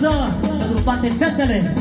frumoasă pentru toate fetele.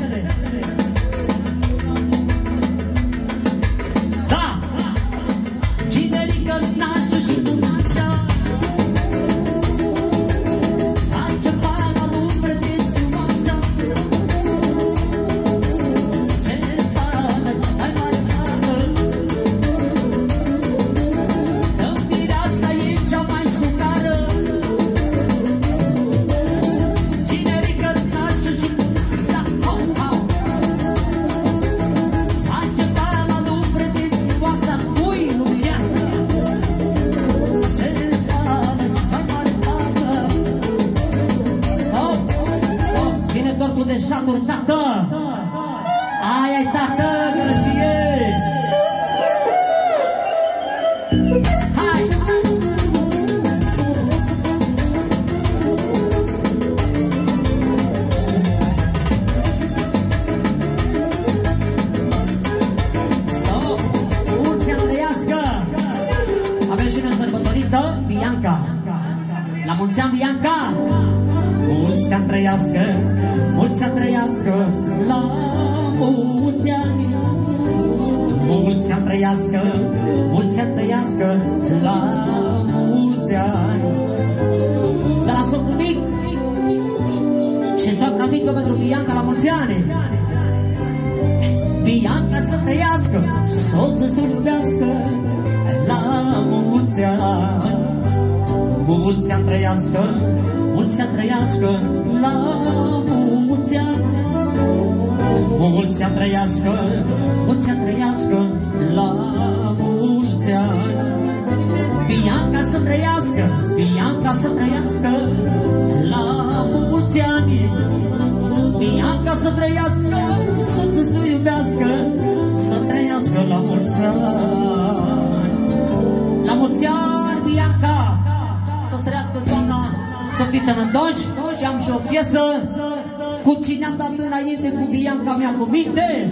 Trăiască, mulți ani trăiască, la mulți ani. Mulți ani trăiască, mulți ani trăiască, la mulți ani. De la socru mic și soacra mică pentru Bianca la mulți ani. Bianca să trăiască, soțul să iubească, la mulți ani. Mulți ani trăiască, mulți ani trăiască, la mulți ani. Mulți ani trăiască, mulți ani trăiască, la mulți ani. Bianca să trăiască, Bianca să trăiască, la mulți ani. Bianca să trăiască, soțul să iubească, să trăiască la mulți ani. Să fiți sănătoși și am și o piesă cu cine am dat înainte cu Bianca mea cu minte.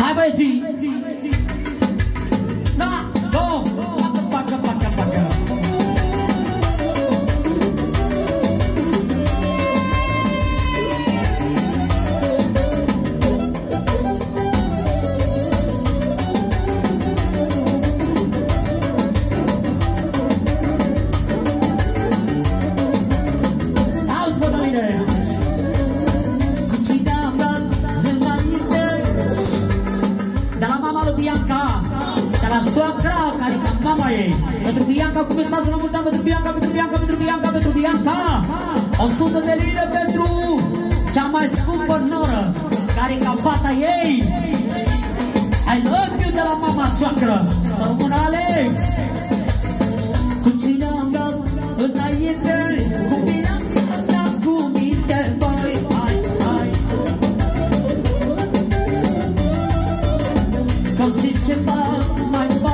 Hai băieții! De la soacra, care e ca mama ei. Pentru Bianca, cu mesajul la mulți ani, pentru Bianca, pentru Bianca, pentru Bianca, pentru Bianca. O sută de lire pentru cea mai scumpă noră, care e ca fata ei. I love you de la mama soacră. Să rămână Alex. Cu cine am dat înainte Cu Că și ceva mai mari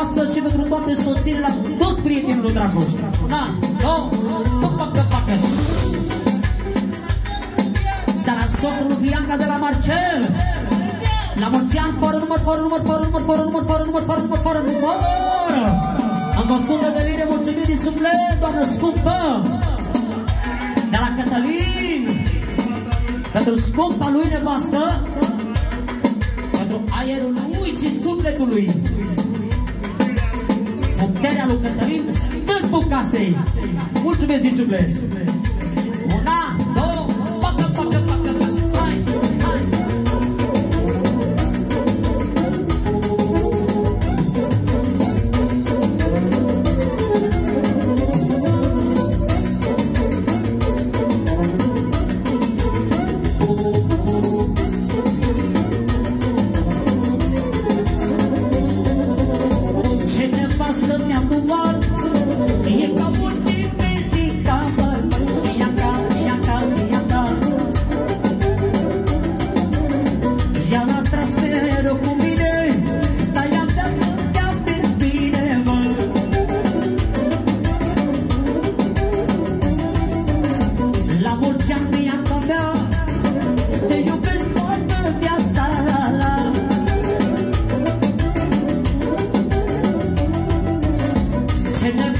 frumoasă și pentru toate soțiile la toți prietenii lui Dragoș Na, no, nu facă, facă De la socrul Bianca de la Marcel la mulți ani, fără număr, fără număr, fără număr, fără număr, fără număr, fără număr, fără număr. Am văzut de lire, mulțumim din suflet, doamnă scumpă. De la Cătălin, pentru scumpa lui nevastă, pentru aerul lui și sufletul lui. Puterea lui Cătălin, stâlpul casei. Mulțumesc din suflet. Una, două, I've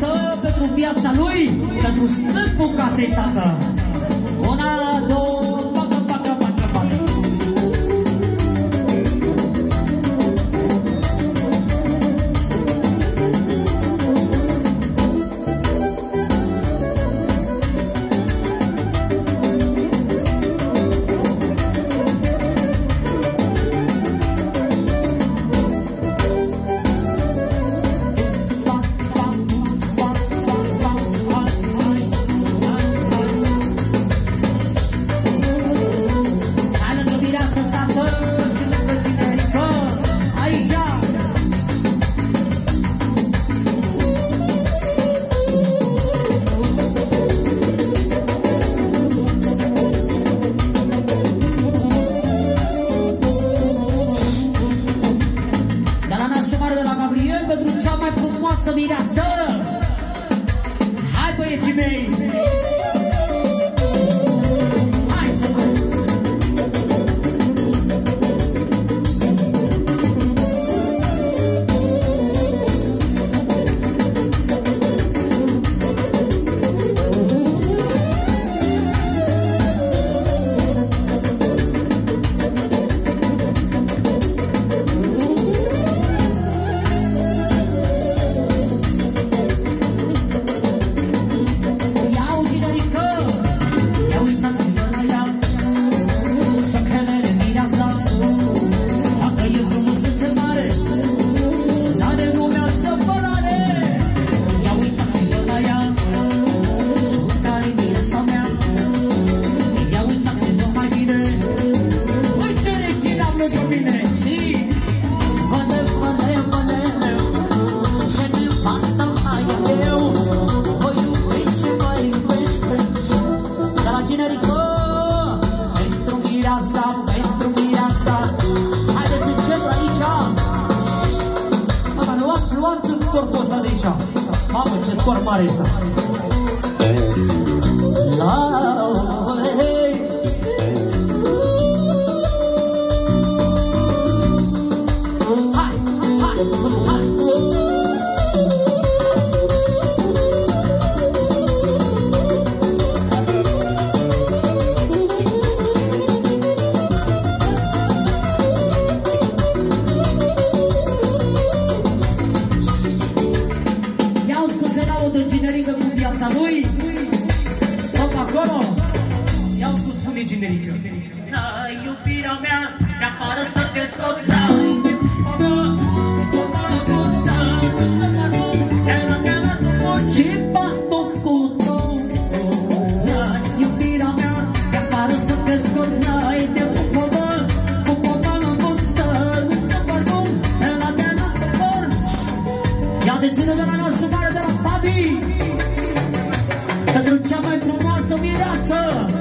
său pentru viața lui, pentru stâlpul casei tată. Una, tinericul oh, Pentru mireasa, pentru mireasa. Haideți în centru aici. Mama, luați, luați în corpul ăsta de aici. Mamă, ce corp mare este? La, la, la. coração.